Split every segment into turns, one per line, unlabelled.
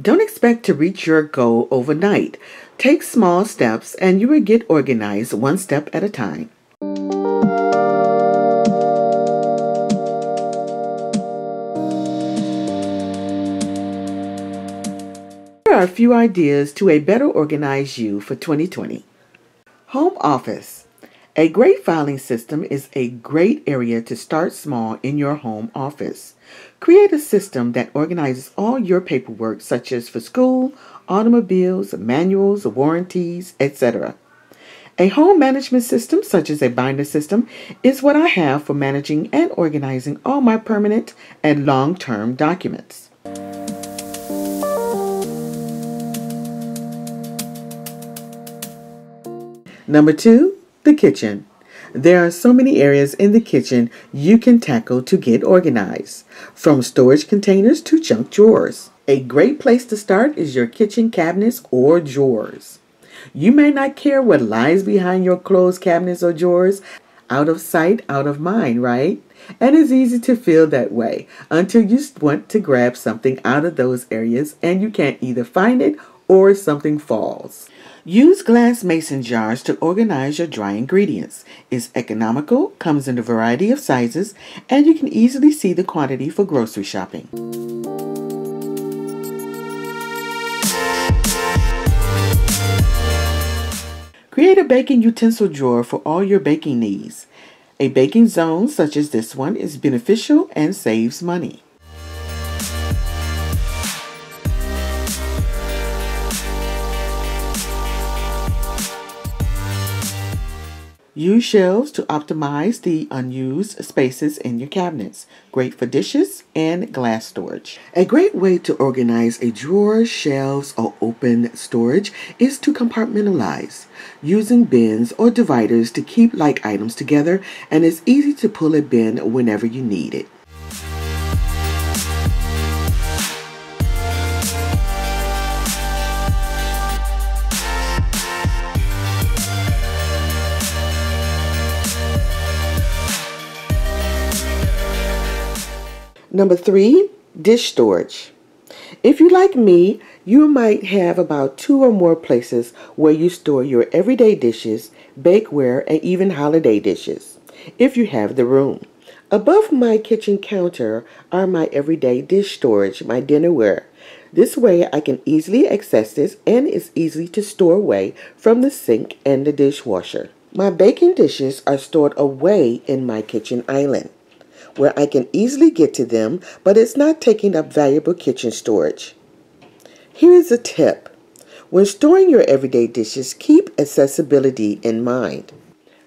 Don't expect to reach your goal overnight. Take small steps and you will get organized one step at a time. Here are a few ideas to a better organized you for 2020. Home Office. A great filing system is a great area to start small in your home office. Create a system that organizes all your paperwork, such as for school, automobiles, manuals, warranties, etc. A home management system, such as a binder system, is what I have for managing and organizing all my permanent and long term documents. Number two, the kitchen. There are so many areas in the kitchen you can tackle to get organized, from storage containers to junk drawers. A great place to start is your kitchen cabinets or drawers. You may not care what lies behind your closed cabinets or drawers. Out of sight, out of mind, right? And it's easy to feel that way until you want to grab something out of those areas and you can't either find it or something falls. Use glass mason jars to organize your dry ingredients. It's economical, comes in a variety of sizes, and you can easily see the quantity for grocery shopping. Create a baking utensil drawer for all your baking needs. A baking zone such as this one is beneficial and saves money. Use shelves to optimize the unused spaces in your cabinets. Great for dishes and glass storage. A great way to organize a drawer, shelves, or open storage is to compartmentalize. Using bins or dividers to keep like items together and it's easy to pull a bin whenever you need it. Number three, dish storage. If you like me, you might have about two or more places where you store your everyday dishes, bakeware, and even holiday dishes, if you have the room. Above my kitchen counter are my everyday dish storage, my dinnerware. This way I can easily access this and it's easy to store away from the sink and the dishwasher. My baking dishes are stored away in my kitchen island where I can easily get to them, but it's not taking up valuable kitchen storage. Here is a tip. When storing your everyday dishes, keep accessibility in mind.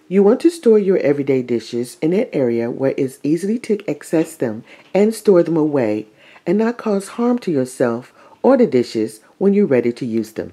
You want to store your everyday dishes in an area where it's easy to access them and store them away and not cause harm to yourself or the dishes when you're ready to use them.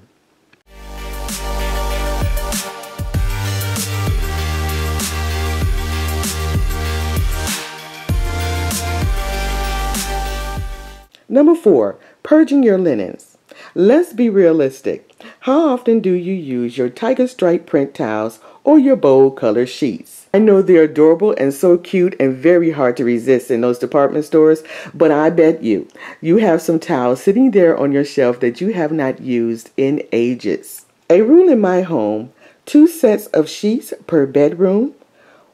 Number four, purging your linens. Let's be realistic. How often do you use your tiger stripe print towels or your bold color sheets? I know they're adorable and so cute and very hard to resist in those department stores, but I bet you, you have some towels sitting there on your shelf that you have not used in ages. A rule in my home, two sets of sheets per bedroom,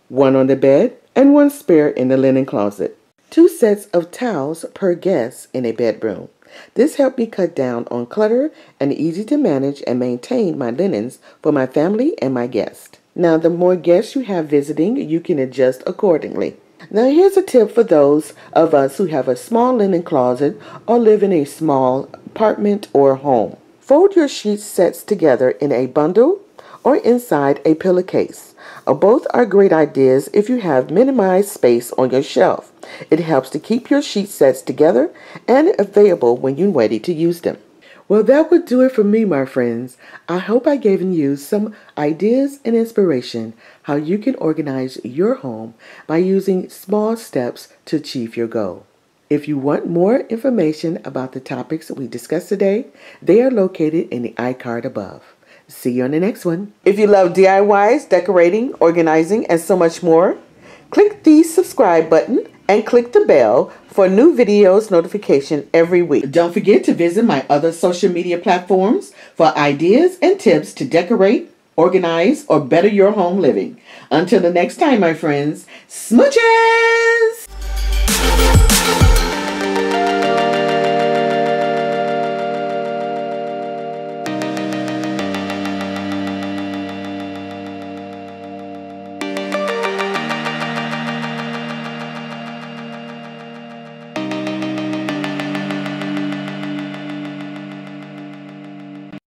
one on the bed and one spare in the linen closet two sets of towels per guest in a bedroom. This helped me cut down on clutter and easy to manage and maintain my linens for my family and my guests. Now, the more guests you have visiting, you can adjust accordingly. Now, here's a tip for those of us who have a small linen closet or live in a small apartment or home. Fold your sheet sets together in a bundle or inside a pillowcase. Uh, both are great ideas if you have minimized space on your shelf. It helps to keep your sheet sets together and available when you're ready to use them. Well, that would do it for me, my friends. I hope I gave you some ideas and inspiration how you can organize your home by using small steps to achieve your goal. If you want more information about the topics we discussed today, they are located in the iCard above. See you on the next one. If you love DIYs, decorating, organizing, and so much more, Click the subscribe button and click the bell for new videos notification every week. Don't forget to visit my other social media platforms for ideas and tips to decorate, organize, or better your home living. Until the next time, my friends, smooches!